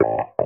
Bye.